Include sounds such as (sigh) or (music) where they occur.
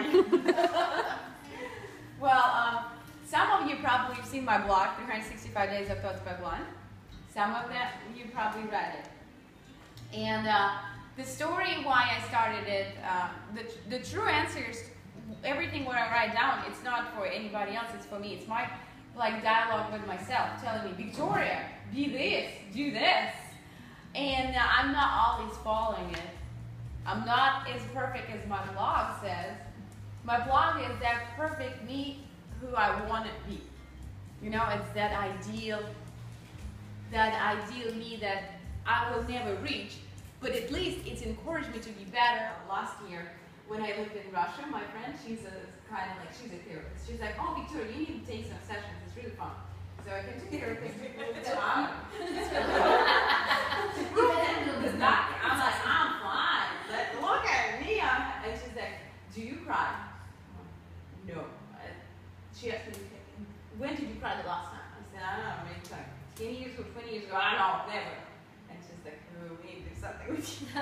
(laughs) well, um, some of you probably have seen my blog, 365 Days of Thoughts by Blonde. Some of them you probably read it. And uh, the story why I started it, uh, the, the true answer is everything what I write down, it's not for anybody else, it's for me. It's my like dialogue with myself, telling me, Victoria, be this, do this. And uh, I'm not always following it. I'm not as perfect as my blog says. My blog is that perfect me who I want to be. You know, it's that ideal, that ideal me that I will never reach, but at least it's encouraged me to be better. Last year, when I lived in Russia, my friend, she's a kind of like, she's a therapist. She's like, oh, Victoria, you need to take some sessions. It's really fun. So I came to therapist. Like, I'm no, I, she asked me, when did you cry the last time? I said, I don't know, many times. 20 years or 20 years ago, I don't know, never. And she's like, oh, we need to do something with you. (laughs)